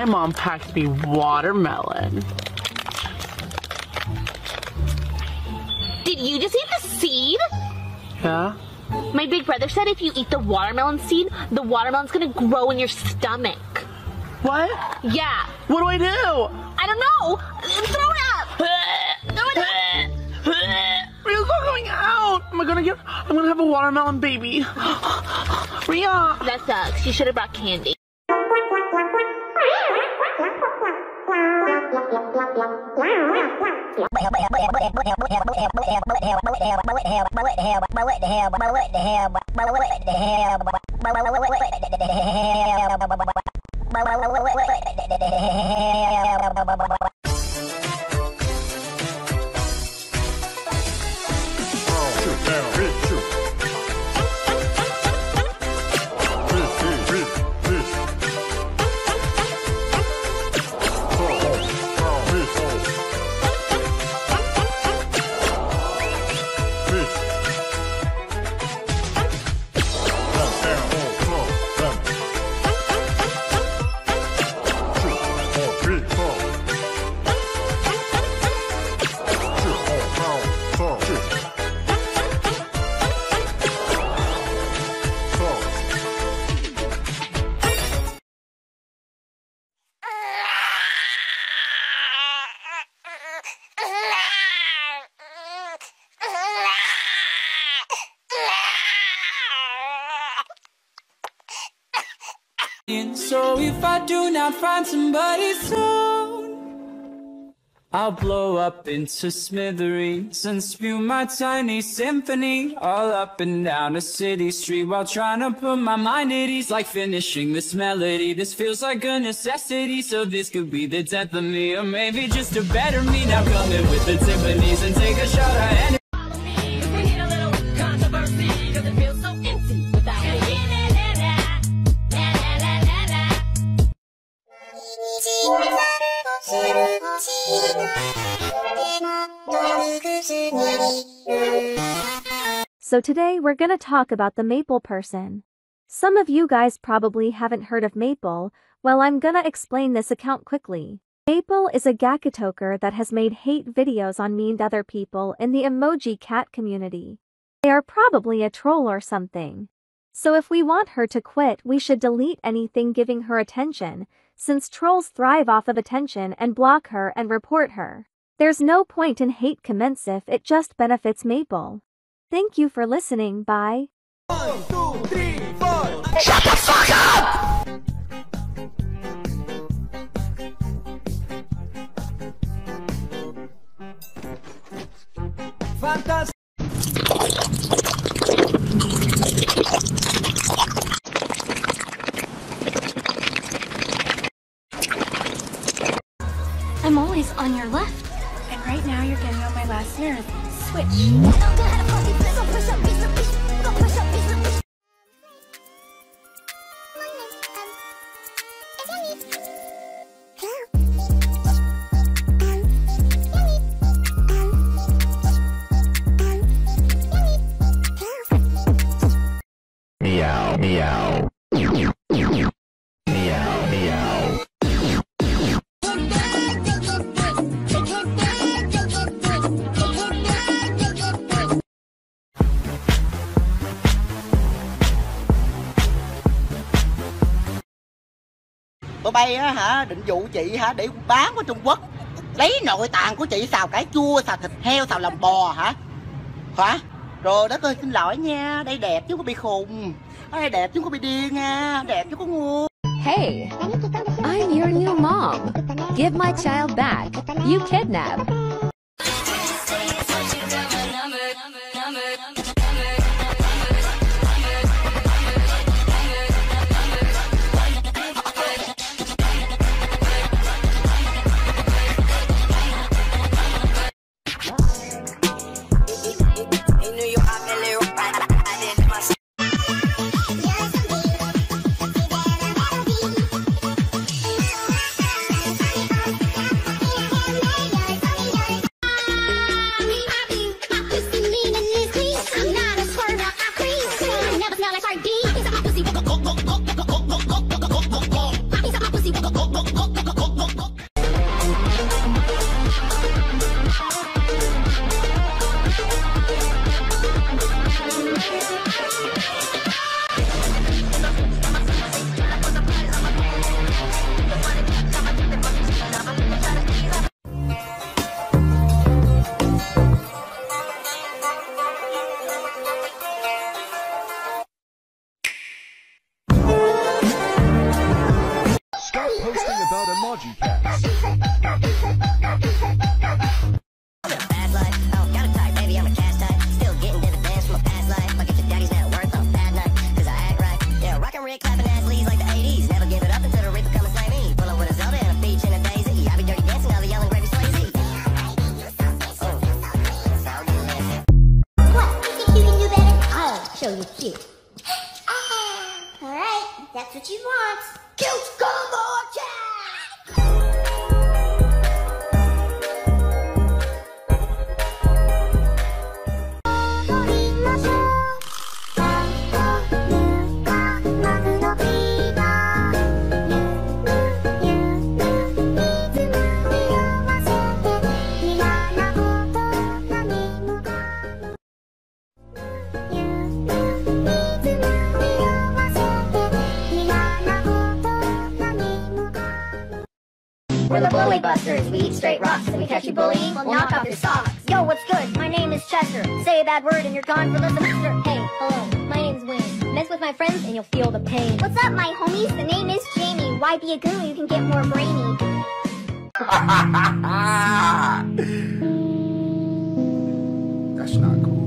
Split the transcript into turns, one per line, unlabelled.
my mom packed me watermelon.
Did you just eat the seed?
Yeah?
My big brother said if you eat the watermelon seed, the watermelon's gonna grow in your stomach.
What?
Yeah.
What do I do?
I don't know. Throw it up. Throw it up.
Ria's not coming out. Am I gonna get? I'm gonna have a watermelon baby. Ria.
That sucks. You should have brought candy. Bye.
So if I do not find somebody soon, I'll blow up into smithereens and spew my tiny symphony all up and down a city street while trying to put my mind at ease. Like finishing this melody, this feels like a necessity. So this could be the death of me, or maybe just a better me. Now come in with the Tiffany's and take a shot at
So
today we're gonna talk about the Maple person. Some of you guys probably haven't heard of Maple, well I'm gonna explain this account quickly. Maple is a Gakatoker that has made hate videos on mean other people in the emoji cat community. They are probably a troll or something. So if we want her to quit we should delete anything giving her attention, since trolls thrive off of attention and block her and report her. There's no point in hate commence if it just benefits Maple. Thank you for listening, bye. One, two, three, four. Shut the fuck up! Fantastic.
I'm always on your left. And right now you're getting on my last nerve. Switch.
Meow,
tụi bay á hả định dụ chị hả để bán qua Trung Quốc lấy nội tạng của chị xào cải chua xào thịt heo xào lòng bò hả hả rồi đất ơi xin lỗi nha đây đẹp chứ không có bị khùng đây đẹp chứ không có bị điên nha đẹp chứ có ngu
Hey, I'm your new mom. Give my child back. You kidnap.
Go, go, go. Yeah, rockin' Rick, clapping ass leads like the 80s. Never give it up until the Reaper come and slay me. Pull up with a Zelda and a peach and a daisy. I be dirty dancing, all the yelling gravy Swayze.
What? You think you can do better? I'll show you cute. Alright, that's what you want. Cute combo We're the Bully Busters. We eat straight rocks and we catch you bullying. We'll knock off your socks. Yo, what's good? My name is Chester. Say a bad word and you're gone for the semester. Hey, hello. My name's Wayne. Mess with my friends and you'll feel the pain. What's up, my homies? The name is Jamie. Why be a goon? You can get more brainy.
That's not cool.